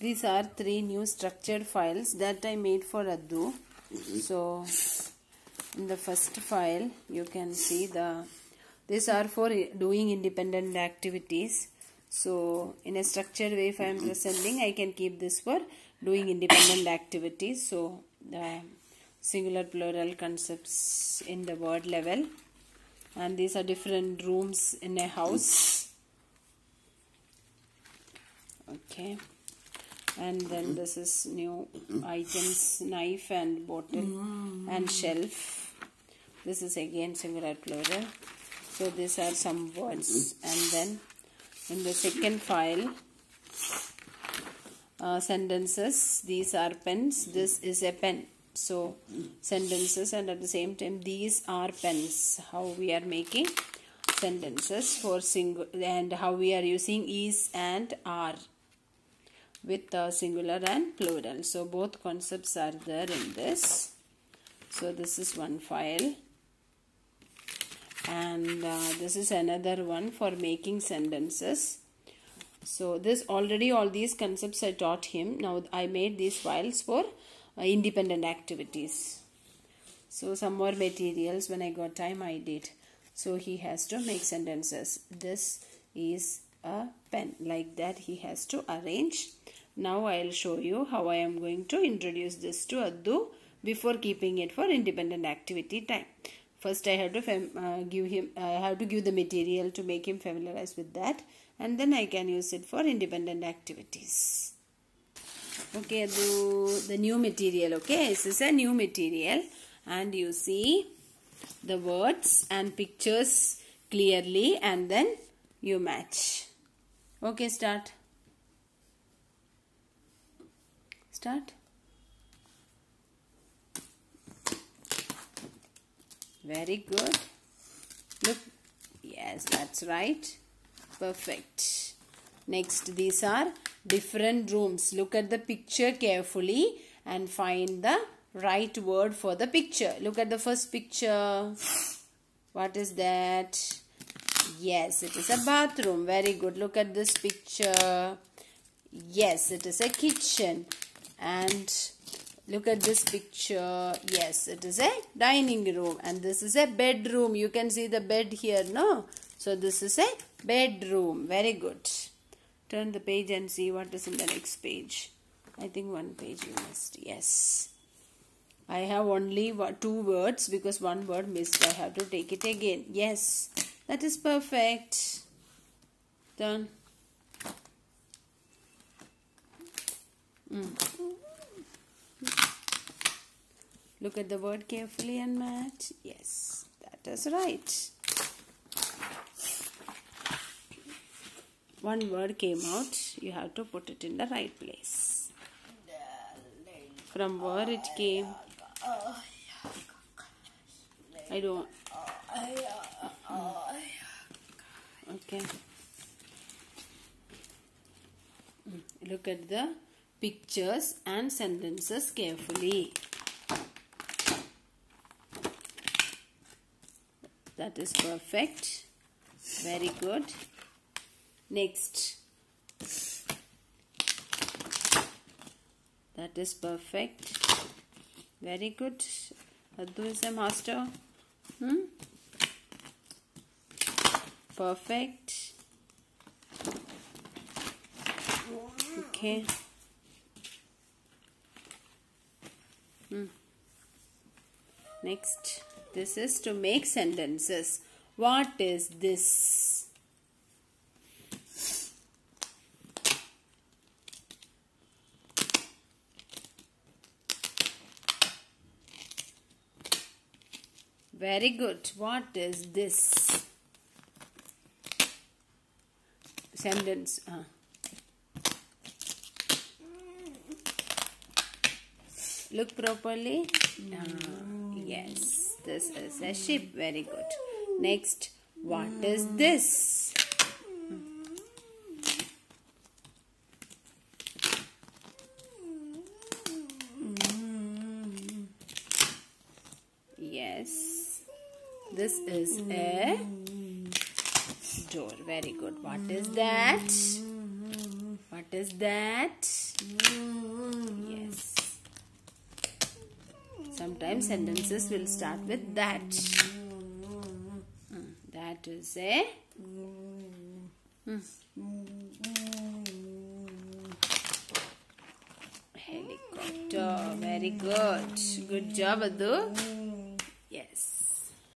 These are three new structured files that I made for Addu. Mm-hmm. So, in the first file, you can see the these are for doing independent activities. So, in a structured way, if I am mm-hmm. presenting, I can keep this for doing independent activities. So, the singular plural concepts in the word level, and these are different rooms in a house. Mm-hmm. Okay and then this is new items knife and bottle and shelf. This is again singular plural so these are some words. And then in the second file uh, sentences. These are pens. This is a pen. So sentences and at the same time these are pens. How we are making sentences for single and how we are using is and are with uh, singular and plural. So both concepts are there in this. So this is one file and uh, this is another one for making sentences. So this already all these concepts I taught him. Now I made these files for uh, independent activities. So some more materials when I got time I did. So he has to make sentences. This is a pen like that he has to arrange now I will show you how I am going to introduce this to Addu before keeping it for independent activity time. First I have to uh, give him I have to give the material to make him familiarize with that and then I can use it for independent activities. Okay, Addu, the new material. Okay, this is a new material and you see the words and pictures clearly and then you match. Okay, start. Start. Very good. Look. Yes, that's right. Perfect. Next, these are different rooms. Look at the picture carefully and find the right word for the picture. Look at the first picture. What is that? Yes, it is a bathroom. Very good. Look at this picture. Yes, it is a kitchen and look at this picture. Yes it is a dining room and this is a bedroom. You can see the bed here no? So this is a bedroom. Very good. Turn the page and see what is in the next page. I think one page you missed. Yes. I have only two words because one word missed. I have to take it again. Yes. That is perfect. Done. Mm. Look at the word carefully and match. Yes, that is right. One word came out. You have to put it in the right place. From where it came. I don't. Okay. Mm, look at the pictures and sentences carefully. that is perfect. Very good. Next. That is perfect. Very good. Addu is a master. Hmm? perfect. Okay hmm. next this is to make sentences. What is this? Very good. What is this? Sentence. Uh. Look properly. Uh, yes this is a ship. Very good. Next, what is this? Yes, this is a door. Very good. What is that? What is that? Yes. Sometimes sentences will start with that. Mm, That is a helicopter. Very good. Good job, Addu.